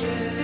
share.